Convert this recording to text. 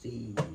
see.